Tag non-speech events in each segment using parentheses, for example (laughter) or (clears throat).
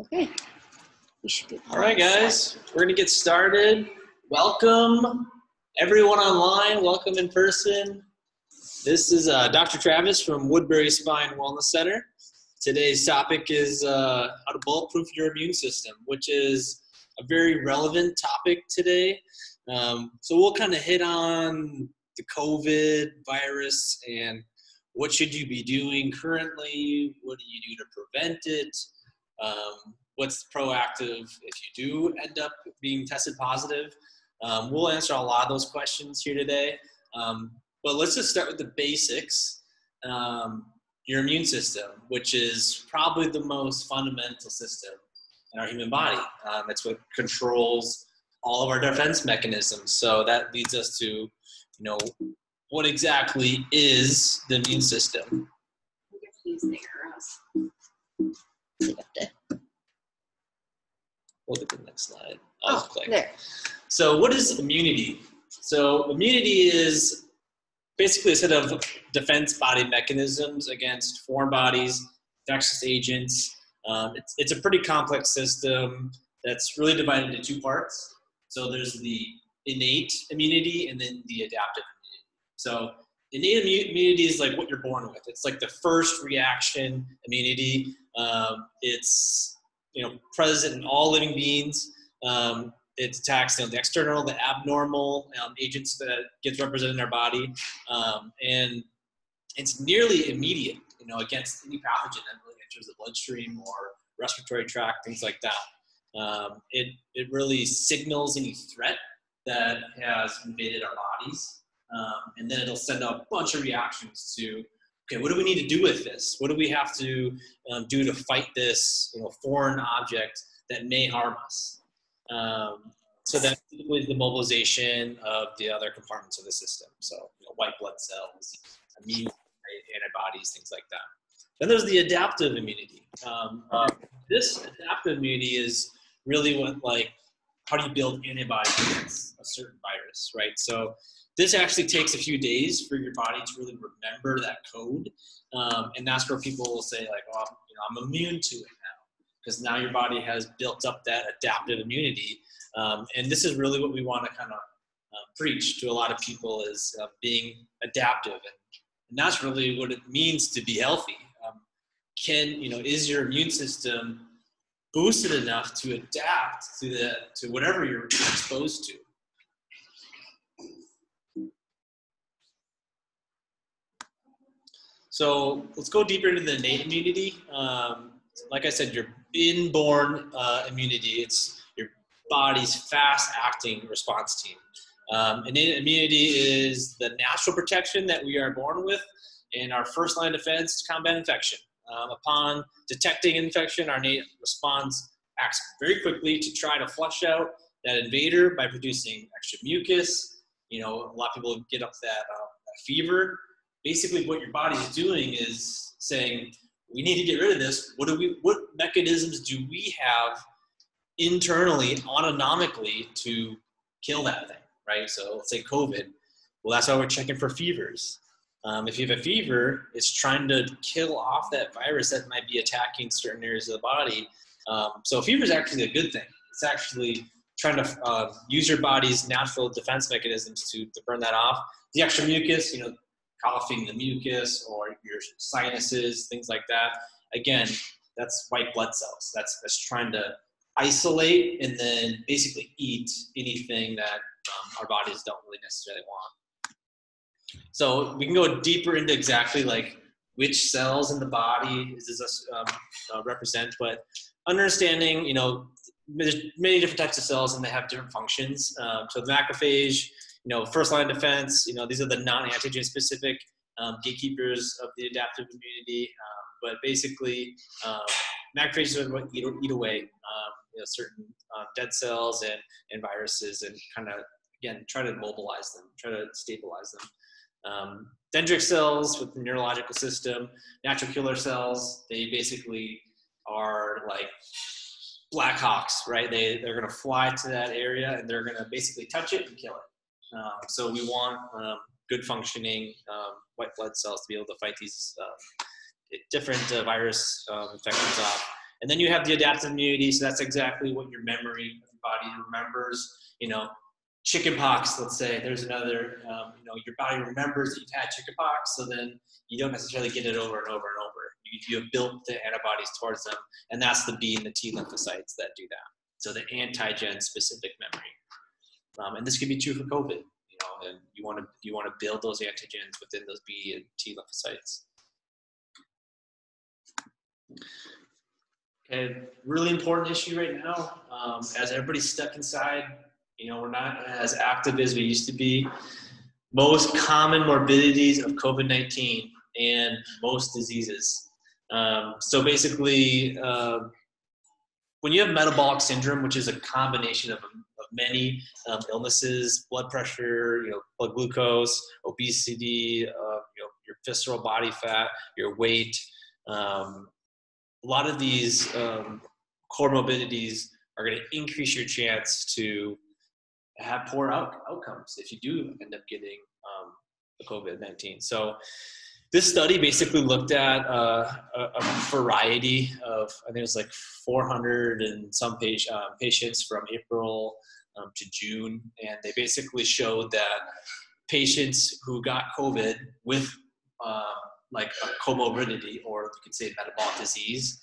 Okay. We should be All right, guys, we're going to get started. Welcome, everyone online. Welcome in person. This is uh, Dr. Travis from Woodbury Spine Wellness Center. Today's topic is uh, how to bulletproof your immune system, which is a very relevant topic today. Um, so we'll kind of hit on the COVID virus and what should you be doing currently? What do you do to prevent it? Um, what's proactive if you do end up being tested positive? Um, we'll answer a lot of those questions here today. Um, but let's just start with the basics. Um, your immune system, which is probably the most fundamental system in our human body. Um, it's what controls all of our defense mechanisms. So that leads us to, you know, what exactly is the immune system? Look at the next slide. I'll Oh, click. there. So, what is immunity? So, immunity is basically a set of defense body mechanisms against foreign bodies, infectious agents. Um, it's, it's a pretty complex system that's really divided into two parts. So, there's the innate immunity and then the adaptive immunity. So, innate immunity is like what you're born with. It's like the first reaction immunity. Um, it's you know present in all living beings. Um, it attacks you know, the external, the abnormal um, agents that gets represented in our body, um, and it's nearly immediate. You know, against any pathogen that really enters the bloodstream or respiratory tract, things like that. Um, it it really signals any threat that has invaded our bodies, um, and then it'll send out a bunch of reactions to okay, what do we need to do with this? What do we have to um, do to fight this, you know, foreign object that may harm us? Um, so that is the mobilization of the other compartments of the system. So you know, white blood cells, immune antibodies, things like that. Then there's the adaptive immunity. Um, uh, this adaptive immunity is really what like how do you build antibodies against a certain virus, right? So this actually takes a few days for your body to really remember that code, um, and that's where people will say like, "Oh, I'm, you know, I'm immune to it now," because now your body has built up that adaptive immunity, um, and this is really what we want to kind of uh, preach to a lot of people is uh, being adaptive, and, and that's really what it means to be healthy. Um, can you know is your immune system boosted enough to adapt to the to whatever you're exposed to? So let's go deeper into the innate immunity. Um, like I said, your inborn uh, immunity, it's your body's fast acting response team. Um, innate immunity is the natural protection that we are born with, and our first line of defense is combat infection. Um, upon detecting infection, our innate response acts very quickly to try to flush out that invader by producing extra mucus. You know, a lot of people get up that, uh, that fever basically what your body is doing is saying we need to get rid of this. What do we what mechanisms do we have internally autonomically to kill that thing right? So let's say covid. Well that's why we're checking for fevers. Um, if you have a fever it's trying to kill off that virus that might be attacking certain areas of the body. Um, so fever is actually a good thing. It's actually trying to uh, use your body's natural defense mechanisms to, to burn that off. The extra mucus you know coughing the mucus or your sinuses, things like that. Again, that's white blood cells. That's that's trying to isolate and then basically eat anything that um, our bodies don't really necessarily want. So we can go deeper into exactly like which cells in the body does this um, uh, represent, but understanding, you know, there's many different types of cells and they have different functions. Um, so the macrophage, you know, first line defense, you know, these are the non-antigen specific um, gatekeepers of the adaptive immunity. Um, but basically, um, macrophages are eat, eat away, um, you know, certain uh, dead cells and, and viruses and kind of, again, try to mobilize them, try to stabilize them. Um, dendritic cells with the neurological system, natural killer cells, they basically are like Black Hawks, right? They, they're going to fly to that area and they're going to basically touch it and kill it. Um, so we want um, good functioning um, white blood cells to be able to fight these uh, different uh, virus um, infections off. And then you have the adaptive immunity. So that's exactly what your memory of your body remembers. You know, chickenpox, let's say, there's another, um, you know, your body remembers that you've had chickenpox, so then you don't necessarily get it over and over and over. You, you have built the antibodies towards them, and that's the B and the T lymphocytes that do that. So the antigen specific memory. Um, and this could be true for COVID, you know, and you want to you want to build those antigens within those B and T lymphocytes. Okay, really important issue right now. Um, as everybody's stuck inside, you know, we're not as active as we used to be. Most common morbidities of COVID 19 and most diseases. Um, so basically, uh, when you have metabolic syndrome, which is a combination of, of many um, illnesses, blood pressure, you know, blood glucose, obesity, uh, you know, your visceral body fat, your weight, um, a lot of these um, comorbidities are going to increase your chance to have poor out- outcomes if you do end up getting um, COVID 19. So, this study basically looked at uh, a, a, variety of, I think it was like 400 and some page, um, patients from April um, to June. And they basically showed that patients who got COVID with uh, like a comorbidity or you could say metabolic disease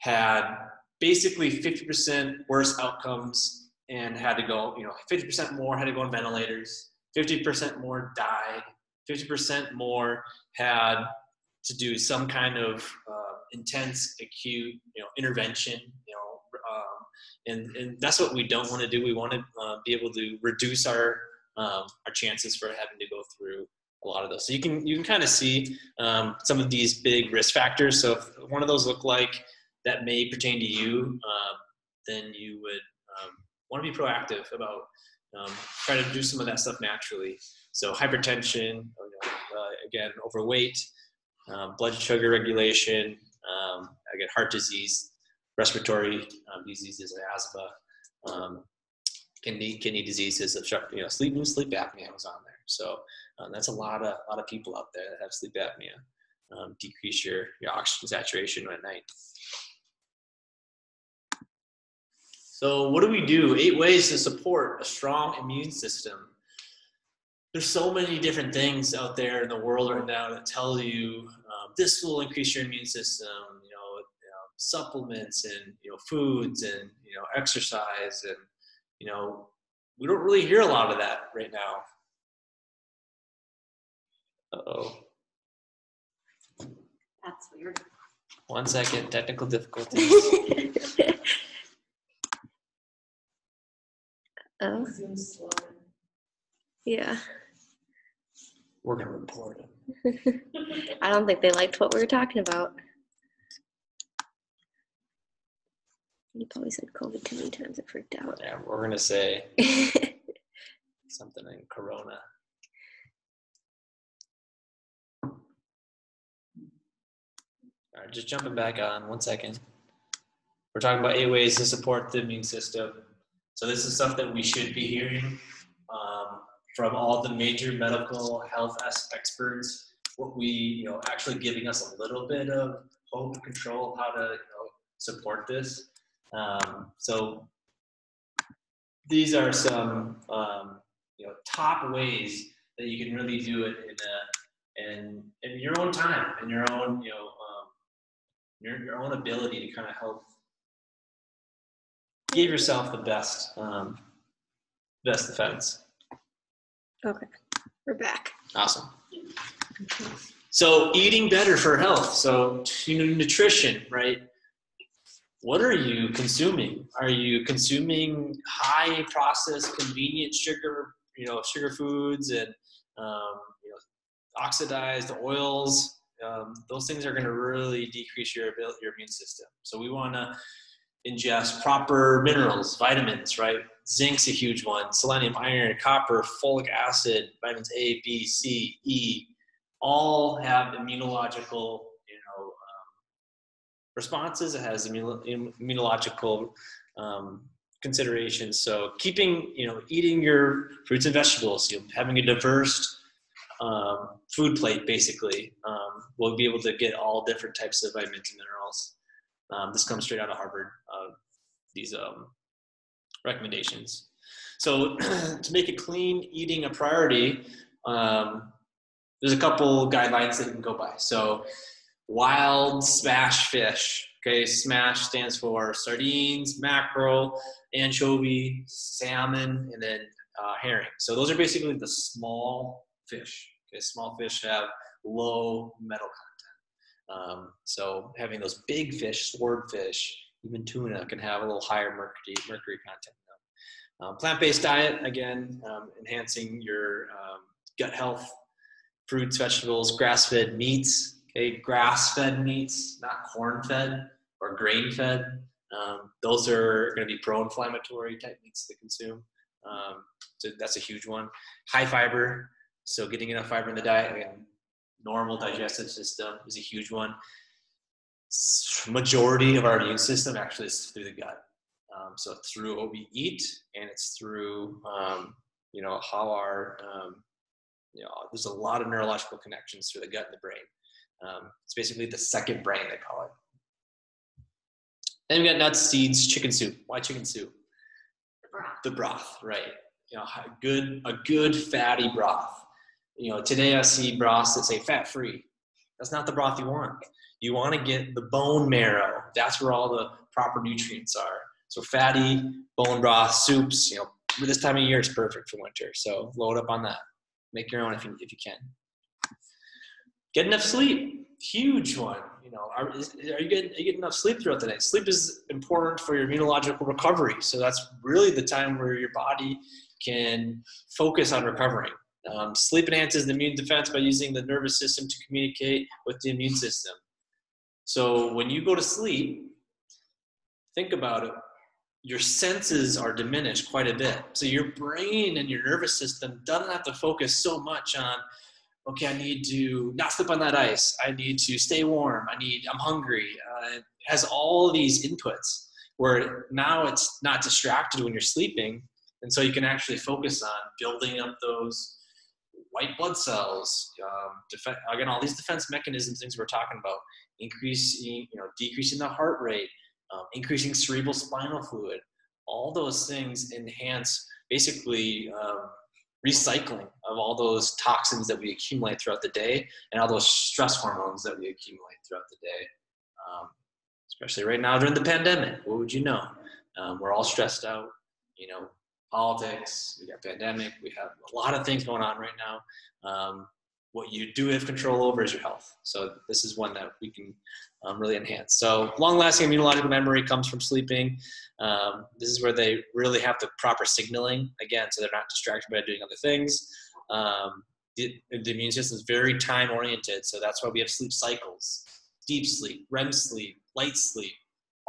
had basically 50% worse outcomes and had to go, you know, 50% more had to go on ventilators, 50% more died, 50% more had to do some kind of uh, intense acute, you know, intervention, you know, um, and, and that's what we don't want to do. We want to uh, be able to reduce our, um, our chances for having to go through a lot of those. So you can, you can kind of see um, some of these big risk factors. So if one of those look like that may pertain to you, um, then you would um, want to be proactive about um, trying to do some of that stuff naturally. So hypertension, uh, again, overweight, um, blood sugar regulation, again, heart disease, respiratory um, diseases, and asthma, kidney kidney diseases, you know, sleep sleep apnea was on there. So that's a lot of a lot of people out there that have sleep apnea. Um, decrease your, your oxygen saturation at night. So, what do we do? Eight ways to support a strong immune system. There's so many different things out there in the world right now that tell you um, this will increase your immune system. You know, you know, supplements and you know foods and you know exercise and you know we don't really hear a lot of that right now. Uh oh. That's weird. One second, technical difficulties. (laughs) Oh, yeah. We're gonna report it. (laughs) I don't think they liked what we were talking about. You probably said COVID too many times. I freaked out. Yeah, we're gonna say (laughs) something in Corona. All right, just jumping back on one second. We're talking about eight ways to support the immune system. So this is stuff that we should be hearing um, from all the major medical health experts. What we, you know, actually giving us a little bit of hope control how to you know, support this. Um, so these are some, um, you know, top ways that you can really do it in a, in, in your own time, in your own, you know, um, your, your own ability to kind of help give yourself the best um, best defense. Okay, we're back. Awesome. So eating better for health. So you know, nutrition, right? What are you consuming? Are you consuming high processed, convenient sugar, you know, sugar foods and um, you know, oxidized oils? Um, those things are going to really decrease your your immune system. So we want to ingest proper minerals, vitamins, right? Zinc's a huge one, selenium, iron, copper, folic acid, vitamins A, B, C, E, all have immunological, responses. It has immunological um, considerations. So keeping, you know, eating your fruits and vegetables, you know, having a diverse um, food plate, basically, um, we'll be able to get all different types of vitamins and minerals. Um, this comes straight out of Harvard. Uh, these um, recommendations. So (clears throat) to make a clean eating a priority, um, there's a couple guidelines that you can go by. So wild smash fish. Okay, smash stands for sardines, mackerel, anchovy, salmon, and then uh, herring. So those are basically the small fish. Okay, small fish have low metal content. Um, so having those big fish, swordfish, even tuna can have a little higher mercury mercury content. Um, plant-based diet again, um, enhancing your um, gut health, fruits, vegetables, grass-fed meats. Okay, grass-fed meats, not corn-fed or grain-fed. Um, those are going to be pro-inflammatory type meats to consume. Um, so that's a huge one. High fiber, so getting enough fiber in the diet. Again, normal digestive system is a huge one. Majority of our immune system actually is through the gut. Um, so through what we eat, and it's through um, you know how our um, you know there's a lot of neurological connections through the gut and the brain. Um, it's basically the second brain they call it. Then we got nuts, seeds, chicken soup. Why chicken soup? The broth. The broth, right? You know, a good a good fatty broth. You know, today I see broths that say fat free. That's not the broth you want. You want to get the bone marrow. That's where all the proper nutrients are. So fatty bone broth soups. You know, this time of year is perfect for winter. So load up on that. Make your own if you if you can. Get enough sleep. Huge one. You know, are, is, are you getting, are you getting enough sleep throughout the night? Sleep is important for your immunological recovery. So that's really the time where your body can focus on recovering. Um, sleep enhances the immune defense by using the nervous system to communicate with the immune system. So when you go to sleep, think about it. Your senses are diminished quite a bit. So your brain and your nervous system doesn't have to focus so much on, okay, I need to not slip on that ice. I need to stay warm. I need, I'm hungry. Uh, has all these inputs where now it's not distracted when you're sleeping. And so you can actually focus on building up those white blood cells, um, def- again, all these defense mechanisms, things we're talking about, increasing, you know, decreasing the heart rate, um, increasing cerebral spinal fluid. All those things enhance basically um, recycling of all those toxins that we accumulate throughout the day and all those stress hormones that we accumulate throughout the day. Um, especially right now during the pandemic, what would you know? Um, we're all stressed out, you know, politics, we got pandemic, we have a lot of things going on right now. Um, what you do have control over is your health. So this is one that we can um, really enhance. So long-lasting immunological memory comes from sleeping. Um, this is where they really have the proper signaling again, so they're not distracted by doing other things. Um, the, the immune system is very time-oriented, so that's why we have sleep cycles: deep sleep, REM sleep, light sleep.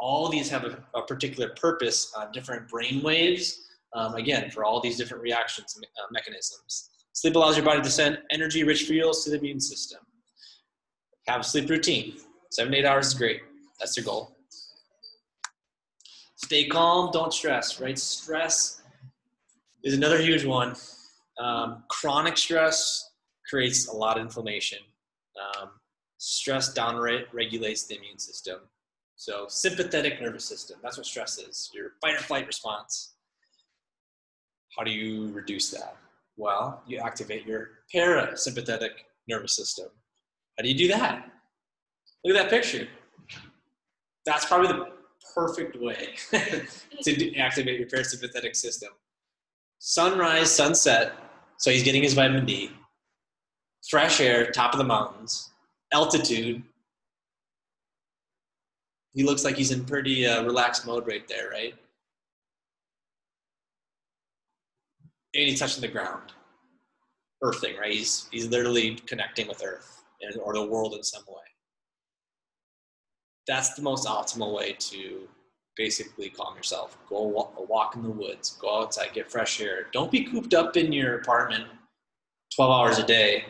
All these have a, a particular purpose on different brain waves um, again, for all these different reactions uh, mechanisms. Sleep allows your body to send energy rich fuels to the immune system. Have a sleep routine. Seven to eight hours is great. That's your goal. Stay calm, don't stress, right? Stress is another huge one. Um, chronic stress creates a lot of inflammation. Um, stress down regulates the immune system. So, sympathetic nervous system, that's what stress is your fight or flight response. How do you reduce that? Well, you activate your parasympathetic nervous system. How do you do that? Look at that picture. That's probably the perfect way (laughs) to activate your parasympathetic system. Sunrise, sunset, so he's getting his vitamin D. Fresh air, top of the mountains, altitude. He looks like he's in pretty uh, relaxed mode right there, right? And he's touching the ground, earthing, right? He's he's literally connecting with Earth or the world in some way. That's the most optimal way to basically calm yourself. Go walk, in the woods. Go outside, get fresh air. Don't be cooped up in your apartment 12 hours a day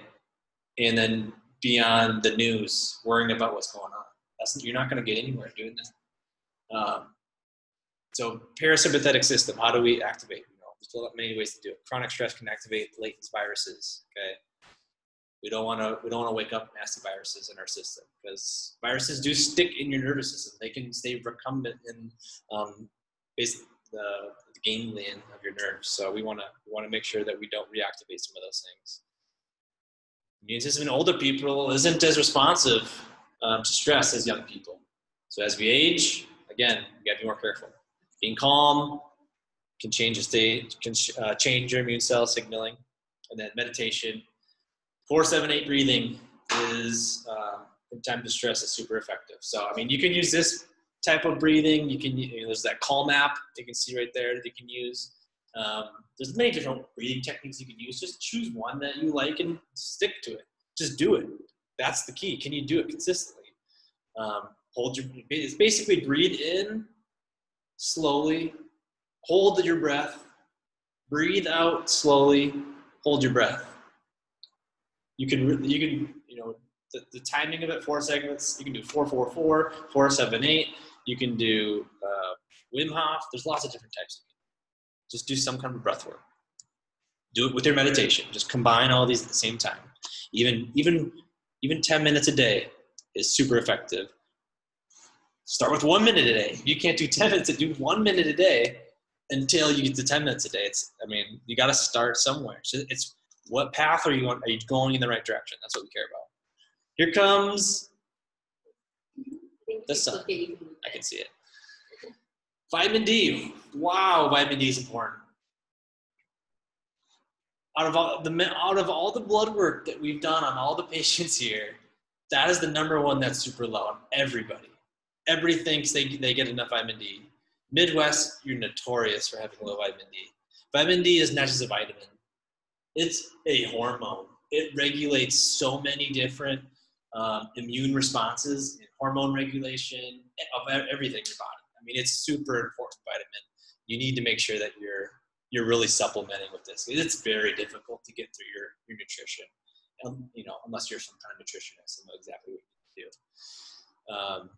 and then be on the news worrying about what's going on. That's, you're not going to get anywhere doing that. Um, so parasympathetic system, how do we activate? There's many ways to do it. Chronic stress can activate latent viruses. Okay. We don't want to we don't want to wake up nasty viruses in our system because viruses do stick in your nervous system. They can stay recumbent in um, basically the, the ganglion of your nerves. So we want to we want to make sure that we don't reactivate some of those things. Immune system in older people isn't as responsive um, to stress as young people. So as we age, again, we got to be more careful. Being calm can change the state, can uh, change your immune cell signaling, and then meditation. Four, seven, eight breathing is uh, in time to stress is super effective. So I mean, you can use this type of breathing. You can you know, there's that calm app you can see right there that you can use. Um, there's many different breathing techniques you can use. Just choose one that you like and stick to it. Just do it. That's the key. Can you do it consistently? Um, hold your. It's basically breathe in slowly, hold your breath, breathe out slowly, hold your breath. You can you can you know the, the timing of it four segments. You can do four four four, four seven eight. You can do uh, Wim Hof. There's lots of different types. Just do some kind of breath work. Do it with your meditation. Just combine all these at the same time. Even even even 10 minutes a day is super effective. Start with one minute a day. You can't do 10 minutes, do one minute a day until you get to 10 minutes a day. It's I mean, you got to start somewhere. So it's what path are you on? Are you going in the right direction? That's what we care about. Here comes the sun. I can see it. Vitamin D. Wow, vitamin D is important. Out of all the out of all the blood work that we've done on all the (laughs) patients here, that is the number one that's super low on everybody. Everybody thinks they, they get enough vitamin D. Midwest, you're notorious for having low vitamin D. Vitamin D is not just a vitamin. It's a hormone. It regulates so many different um, immune responses, hormone regulation of everything in your body. I mean, it's super important vitamin. You need to make sure that you're you're really supplementing with this. It's very difficult to get through your your nutrition, um, you know, unless you're some kind of nutritionist and know exactly what you do. Um,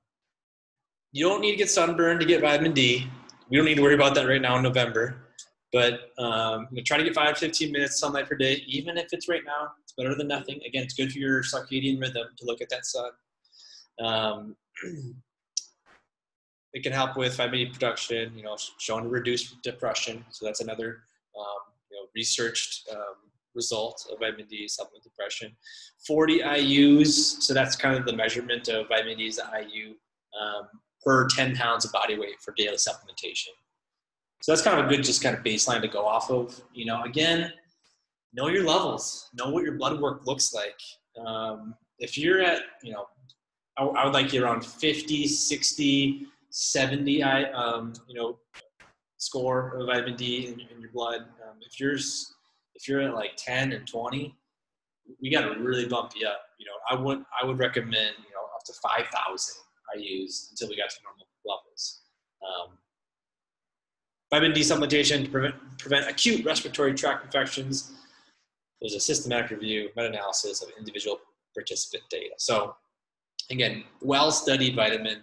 you don't need to get sunburned to get vitamin D. We don't need to worry about that right now in November. But um, try to get five to 15 minutes sunlight per day, even if it's right now. It's better than nothing. Again, it's good for your circadian rhythm to look at that sun. Um, (clears throat) it can help with vitamin D production, you know, shown to reduce depression. So that's another, um, you know, researched um, result of vitamin D supplement depression. 40 IUs, so that's kind of the measurement of vitamin D is IU um, per 10 pounds of body weight for daily supplementation. So that's kind of a good, just kind of baseline to go off of. You know, again, know your levels, know what your blood work looks like. Um, if you're at, you know, I, I, would like you around 50, 60, 70, I, um, you know, score of vitamin D in, in your blood. Um, if you're, if you're at like 10 and 20, we got to really bump you up. You know, I would, I would recommend, you know, up to 5,000 IUs until we got to normal levels. Um, Vitamin D supplementation to prevent, prevent acute respiratory tract infections. There's a systematic review, meta-analysis of individual participant data. So again, well-studied vitamin,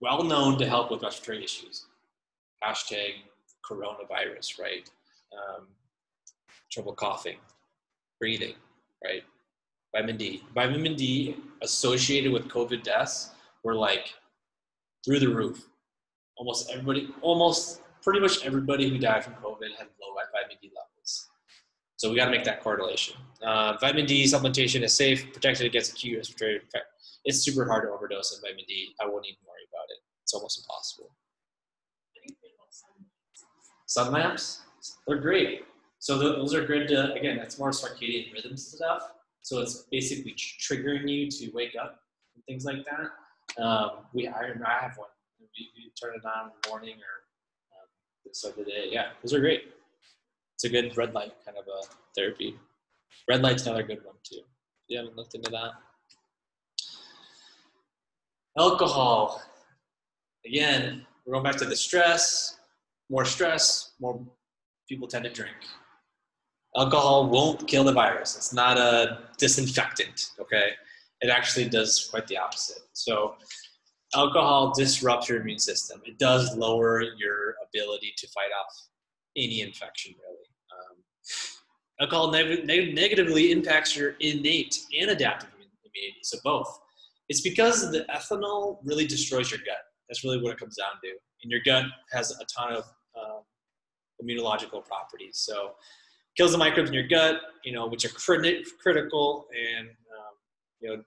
well known to help with respiratory issues. Hashtag coronavirus, right? Um, trouble coughing, breathing, right? Vitamin D. Vitamin D associated with COVID deaths were like through the roof almost everybody, almost pretty much everybody who died from COVID had low vitamin D levels. So we got to make that correlation. Uh, vitamin D supplementation is safe, protected against acute respiratory infection. It's super hard to overdose on vitamin D. I won't even worry about it. It's almost impossible. Sun lamps, they're great. So those are good to, again, that's more circadian rhythm stuff. So it's basically triggering you to wake up and things like that. Um, we, I, I have one you turn it on in the morning or um, so the day. Yeah, those are great. It's a good red light kind of a therapy. Red light's another good one too. If You haven't looked into that. Alcohol. Again, we're going back to the stress. More stress, more people tend to drink. Alcohol won't kill the virus. It's not a disinfectant, okay? It actually does quite the opposite. So alcohol disrupts your immune system. It does lower your ability to fight off any infection, really. Um, Alcohol neg- neg- negatively impacts your innate and adaptive immunity, so both. It's because the ethanol really destroys your gut. That's really what it comes down to. And your gut has a ton of uh, immunological properties. So kills the microbes in your gut, you know, which are crit- critical. And um, you know,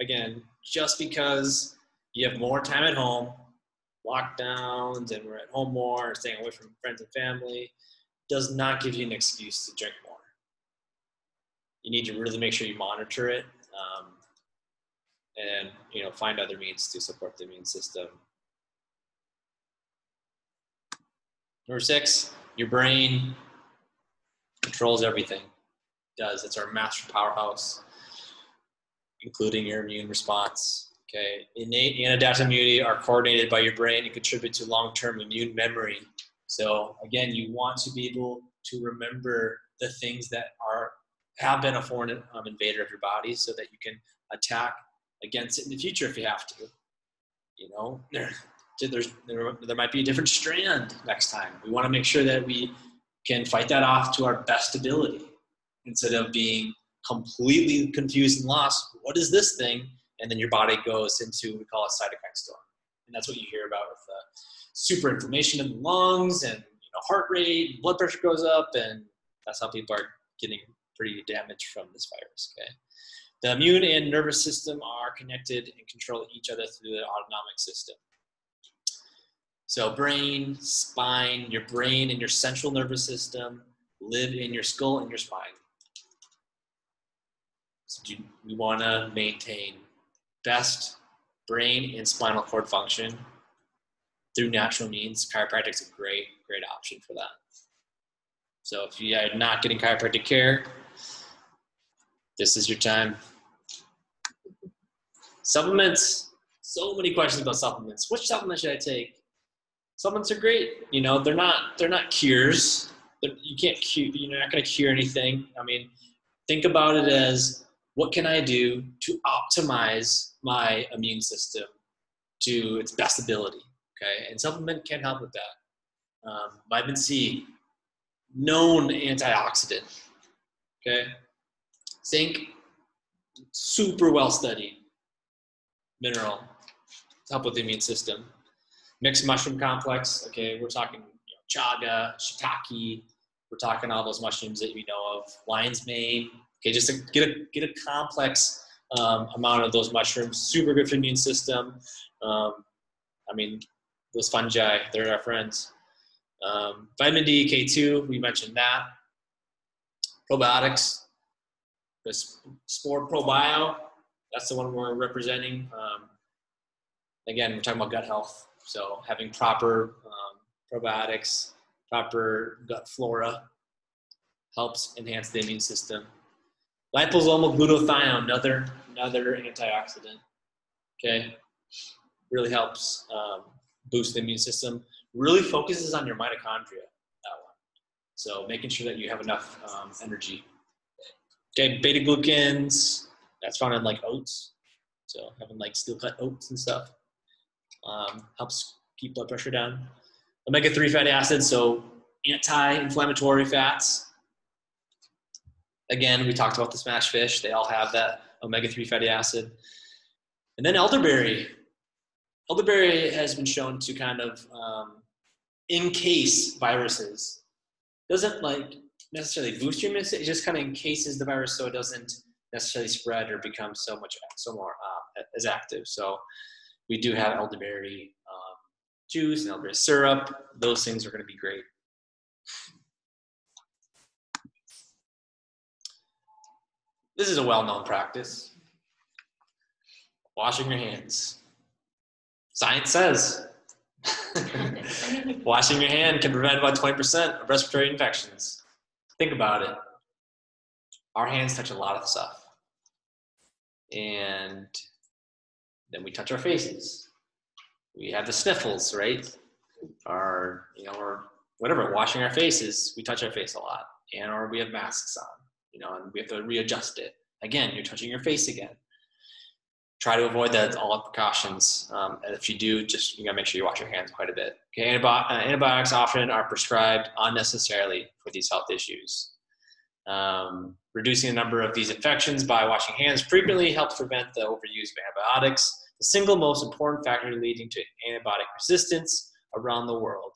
again, just because you have more time at home, lockdowns, and we're at home more, staying away from friends and family, does not give you an excuse to drink more. You need to really make sure you monitor it, um, and you know, find other means to support the immune system. Number six, your brain controls everything. It does it's our master powerhouse, including your immune response. Okay, innate and adaptive immunity are coordinated by your brain and contribute to long-term immune memory. So again, you want to be able to remember the things that are have been a foreign um, invader of your body, so that you can attack against it in the future if you have to. You know, there, there's there, there might be a different strand next time. We want to make sure that we can fight that off to our best ability instead of being completely confused and lost. What is this thing? And then your body goes into we call a cytokine storm, and that's what you hear about with uh, the super inflammation in the lungs and you know heart rate, blood pressure goes up, and that's how people are getting pretty damaged from this virus. Okay. The immune and nervous system are connected and control each other through the autonomic system. So, brain, spine, your brain and your central nervous system live in your skull and your spine. So, you, we want to maintain best brain and spinal cord function through natural means. Chiropractic is a great, great option for that. So, if you are not getting chiropractic care, this is your time. Supplements. So many questions about supplements. Which supplement should I take? Supplements are great. You know, they're not they're not cures. They're, you can't cure. You're not going to cure anything. I mean, think about it as what can I do to optimize my immune system to its best ability. Okay, and supplement can help with that. Um, vitamin C, known antioxidant. Okay, zinc, super well studied mineral to help with the immune system. Mixed mushroom complex, okay, we're talking you know, chaga, shiitake, we're talking all those mushrooms that we know of, lion's mane. Okay, just to get a get a complex um, amount of those mushrooms, super good for immune system. Um, I mean, those fungi, they're our friends. Um, vitamin D, K2, we mentioned that. Probiotics, the Spore Probio, that's the one we're representing. Um, again, we're talking about gut health. So having proper um, probiotics, proper gut flora helps enhance the immune system. Liposomal glutathione, another another antioxidant. Okay, really helps um, boost the immune system. Really focuses on your mitochondria. That one. So making sure that you have enough um, energy. Okay, beta glucans. That's found in like oats. So having like steel cut oats and stuff um, helps keep blood pressure down. Omega 3 fatty acids, so anti inflammatory fats. Again, we talked about the smash fish, they all have that omega 3 fatty acid. And then elderberry. Elderberry has been shown to kind of um, encase viruses. Doesn't like necessarily boost your immunity, it just kind of encases the virus so it doesn't necessarily spread or become so much so more uh, as active. So we do have elderberry um, juice and elderberry syrup. Those things are going to be great. This is a well-known practice. Washing your hands. Science says (laughs) (laughs) washing your hand can prevent about 20% of respiratory infections. Think about it. Our hands touch a lot of stuff. And then we touch our faces. We have the sniffles, right? Our, you know, or whatever, washing our faces, we touch our face a lot. And or we have masks on, you know, and we have to readjust it. Again, you're touching your face again. Try to avoid that. all precautions. Um, and if you do, just you gotta make sure you wash your hands quite a bit. Okay, Antibi- uh, antibiotics often are prescribed unnecessarily for these health issues. Um, reducing the number of these infections by washing hands frequently helps prevent the overuse of antibiotics, the single most important factor leading to antibiotic resistance around the world.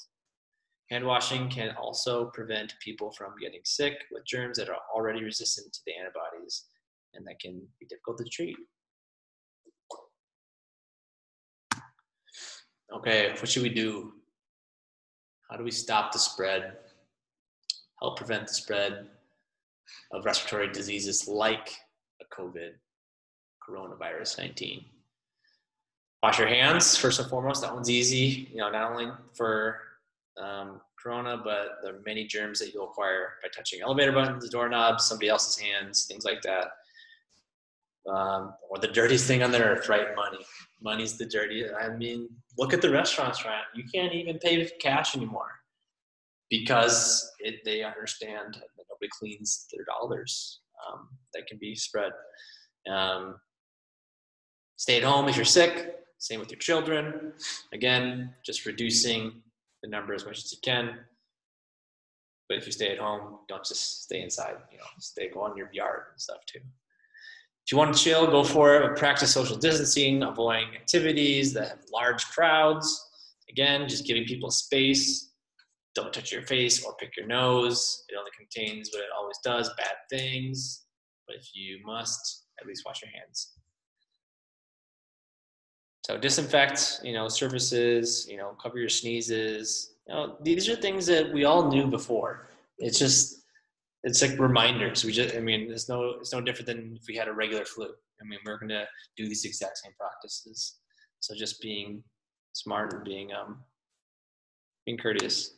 Hand washing can also prevent people from getting sick with germs that are already resistant to the antibodies, and that can be difficult to treat. Okay, what should we do? How do we stop the spread? Help prevent the spread of respiratory diseases like a COVID, coronavirus 19. Wash your hands first and foremost. That one's easy. You know, not only for um, corona, but the many germs that you'll acquire by touching elevator buttons, doorknobs, somebody else's hands, things like that. Um, or the dirtiest thing on the earth, right? Money. Money's the dirtiest. I mean, look at the restaurants, right? You can't even pay with cash anymore because it, they understand cleans their dollars. Um, that can be spread. Um, stay at home if you're sick. Same with your children. Again, just reducing the number as much as you can. But if you stay at home, don't just stay inside. You know, stay go on your yard and stuff too. If you want to chill, go for it. Practice social distancing, avoiding activities that have large crowds. Again, just giving people space. Don't touch your face or pick your nose. It only contains what it always does, bad things. But if you must, at least wash your hands. So disinfect, you know, surfaces, you know, cover your sneezes. You know, these are things that we all knew before. It's just it's like reminders. We just, I mean, it's no, it's no different than if we had a regular flu. I mean, we're going to do these exact same practices. So just being smart and being, um, being courteous.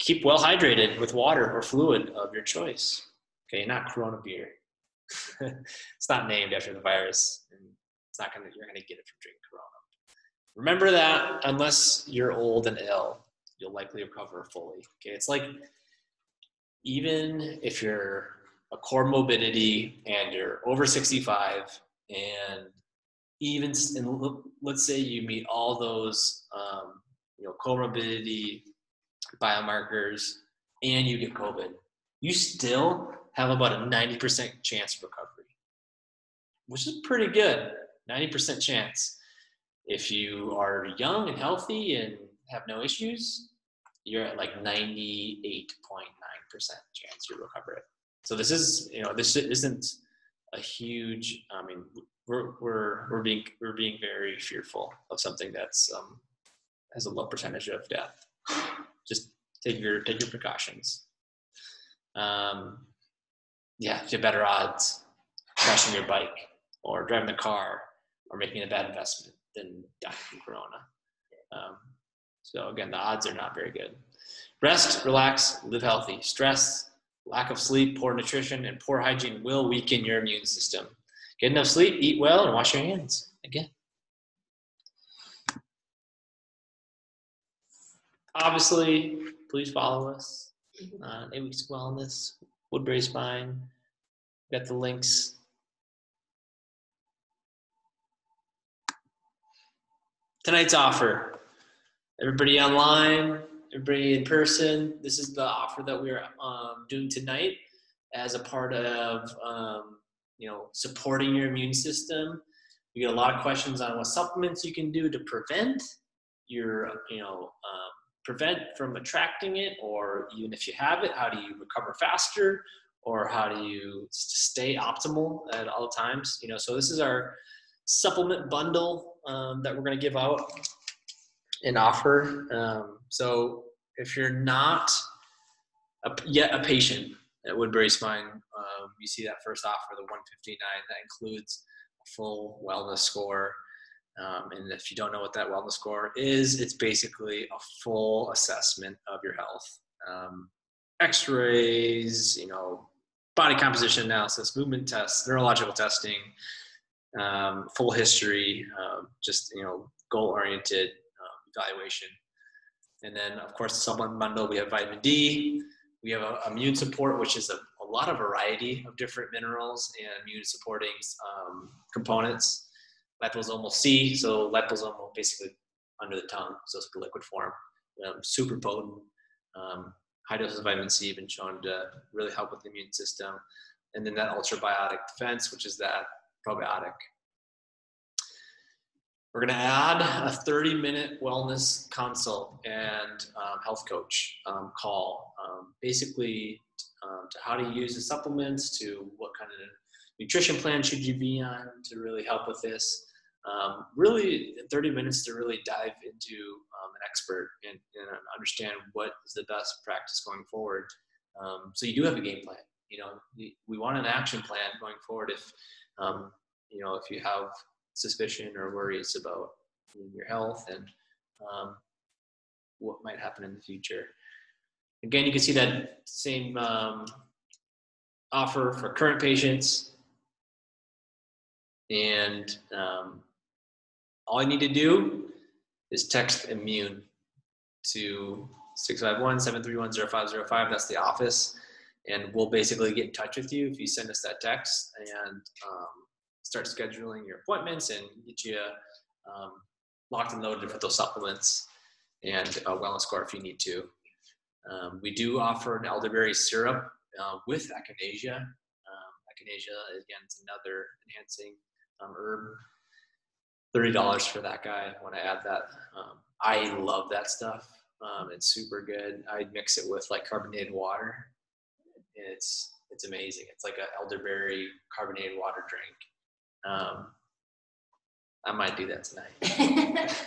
Keep well hydrated with water or fluid of your choice. Okay, not Corona beer. (laughs) it's not named after the virus, and it's not gonna. You're gonna get it from drinking Corona. Remember that unless you're old and ill, you'll likely recover fully. Okay, it's like even if you're a comorbidity and you're over 65 and even and let's say you meet all those um, you know comorbidity biomarkers and you get covid you still have about a 90% chance of recovery which is pretty good 90% chance if you are young and healthy and have no issues you're at like 98.9% chance you recover it. So this is, you know, this isn't a huge, I mean, we're, we're, we're being, we're being very fearful of something that's, um, has a low percentage of death. Just take your, take your precautions. Um, yeah, you have better odds crashing your bike or driving a car or making a bad investment than dying from corona. Um, so again, the odds are not very good. Rest, relax, live healthy. Stress, lack of sleep, poor nutrition, and poor hygiene will weaken your immune system. Get enough sleep, eat well, and wash your hands. Again. Obviously, please follow us on Eight Weeks Wellness, Woodbury Spine. We've Got the links. Tonight's offer. Everybody online, everybody in person, this is the offer that we're um, doing tonight as a part of um, you know supporting your immune system. We get a lot of questions on what supplements you can do to prevent your you know um, prevent from attracting it, or even if you have it, how do you recover faster, or how do you stay optimal at all times? You know, so this is our supplement bundle um, that we're going to give out and offer. Um, so if you're not a, yet a patient at Woodbury Spine, um, you see that first offer, the 159, that includes a full wellness score. Um, and if you don't know what that wellness score is, it's basically a full assessment of your health. Um, X-rays, you know, body composition analysis, movement tests, neurological testing, um, full history, um, just you know, goal-oriented evaluation. And then, of course, the supplement bundle, we have vitamin D. We have a, immune support, which is a, a, lot of variety of different minerals and immune supporting um, components. Liposomal C, so liposomal basically under the tongue, so it's a liquid form. Um, super potent. Um, high doses of vitamin C have been shown to really help with the immune system. And then that ultrabiotic defense, which is that probiotic. We're going to add a 30 minute wellness consult and um, health coach um, call. Um, basically, um, to how to use the supplements, to what nutrition plan should you be on to really help with this. Um, really, 30 minutes to really dive into um, an expert and, and, understand what is the best practice going forward. Um, so you do have a game plan. You know, we want an action plan going forward. If um, you know, if you have suspicion or worries about your health and um, what might happen in the future. Again, you can see that same um, offer for current patients. And um, all you need to do is text immune to 651-731-0505. That's the office. And we'll basically get in touch with you if you send us that text and um, start scheduling your appointments and get you um, locked and loaded with those supplements and a wellness score if you need to. Um, we do offer an elderberry syrup uh, with echinacea. Um, echinacea, again, is another enhancing um, herb. $30 for that guy I add that. Um, I love that stuff. Um, it's super good. I mix it with like carbonated water. It's it's amazing. It's like an elderberry carbonated water drink. Um, I might do that tonight. (laughs)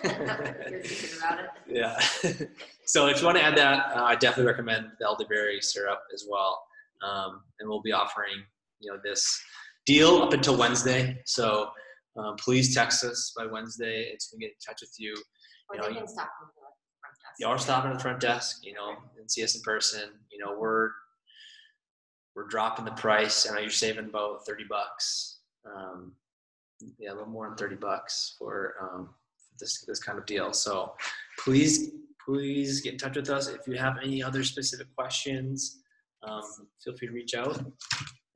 You're about it. yeah. (laughs) so if you want to add that, uh, I definitely recommend the elderberry syrup as well. Um, and we'll be offering you know this deal up until Wednesday. So um, please text us by Wednesday. It's gonna get in touch with you. Or You know, they can stop on the front desk. You are stopping at the front desk, you know, and see us in person. You know, we're we're dropping the price. I know you're saving about thirty bucks. Um, yeah, a little more than thirty bucks for um, this this kind of deal. So please please get in touch with us if you have any other specific questions. Um, feel free to reach out.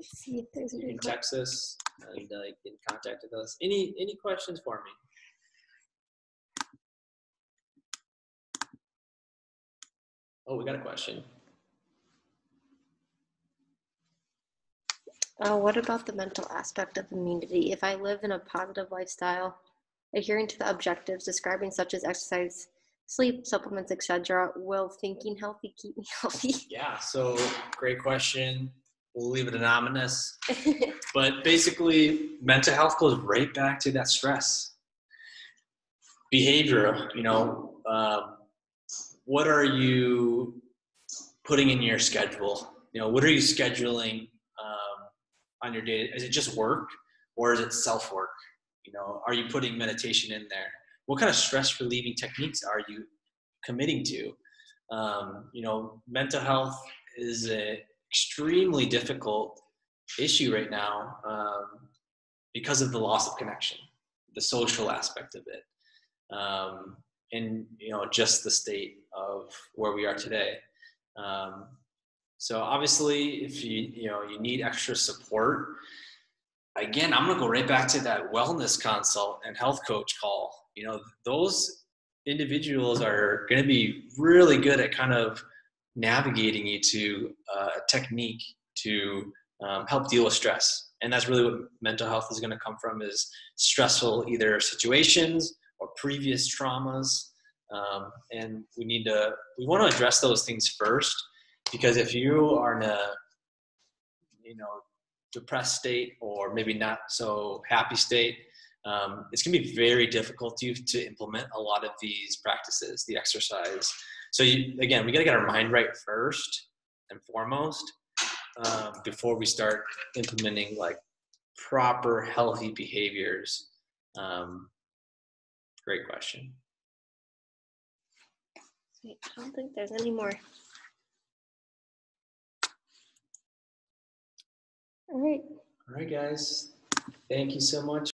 See if there's You any. can que- text us and uh, get in contact with us. Any any questions for me? Oh, we got a question. Uh, what about the mental aspect of immunity? If I live in a positive lifestyle, adhering to the objectives describing such as exercise, sleep, supplements, etc., will thinking healthy keep me (laughs) healthy? Yeah, so great question. We'll leave it anonymous. (laughs) But basically, mental health goes right back to that stress. Behavior, you know, um, what are you putting in your schedule? You know, what are you scheduling um, on your day? Is it just work or is it self work? You know, are you putting meditation in there? What kind of stress relieving techniques are you committing to? Um, you know, mental health is an extremely difficult issue right now um, because of the loss of connection, the social aspect of it, um, and you know just the state of where we are today. Um, so obviously, if you you know you need extra support, again, I'm gonna go right back to that wellness consult and health coach call. You know those individuals are going to be really good at kind of navigating you to uh, a technique to um, help deal with stress. And that's really what mental health is going to come from is stressful either situations or previous traumas. Um, and we need to we want to address those things first because if you are in a you know depressed state or maybe not so happy state um, it's going to be very difficult to, to implement a lot of these practices the exercise so you, again we got to get our mind right first and foremost um, before we start implementing like proper healthy behaviors. Um, great question. Wait, I don't think there's any more. All right. all right guys. Thank you so much